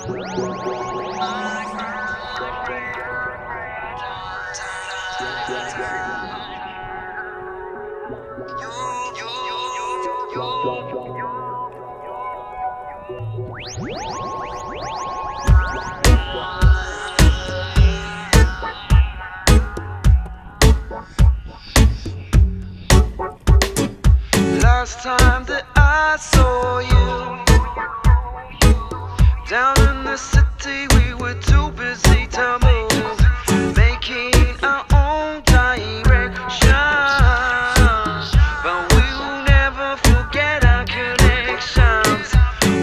Last time that I saw you down in the city, we were too busy to move, making our own direction. But we will never forget our connections.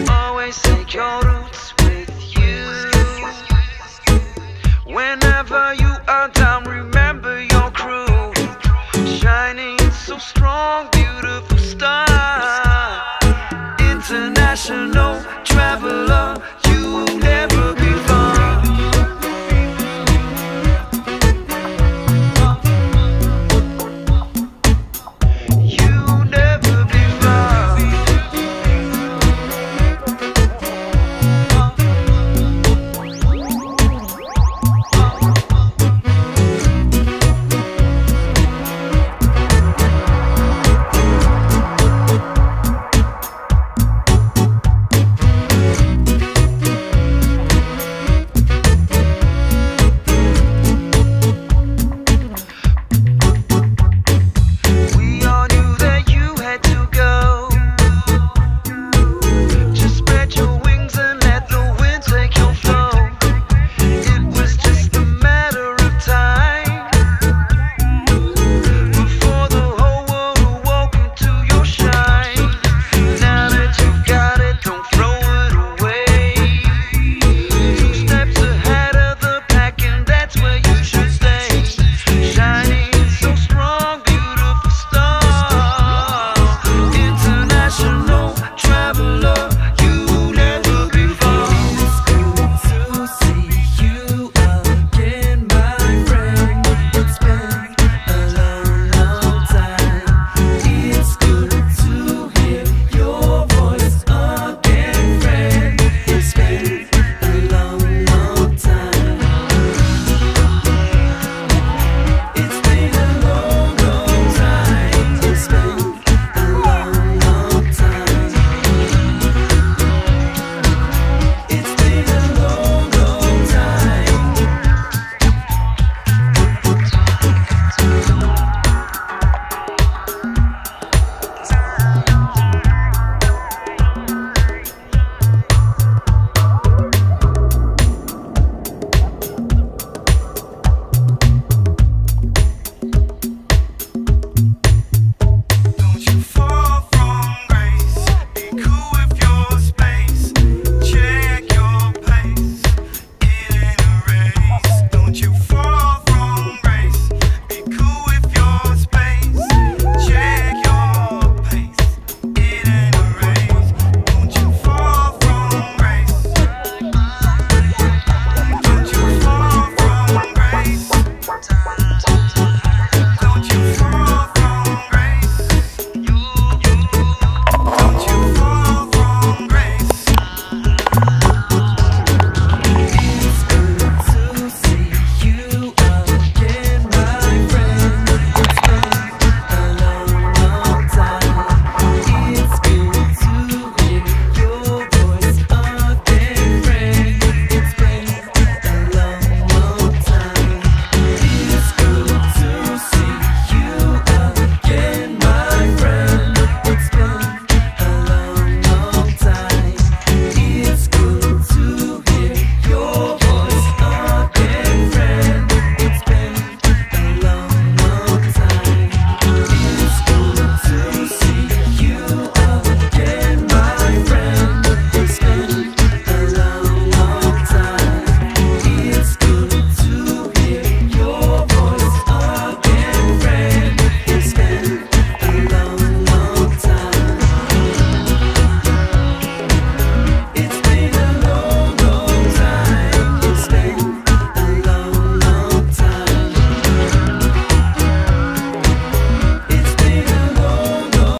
Always take your roots with you. Whenever you are down, remember your crew. Shining so strong, beautiful star. International traveler.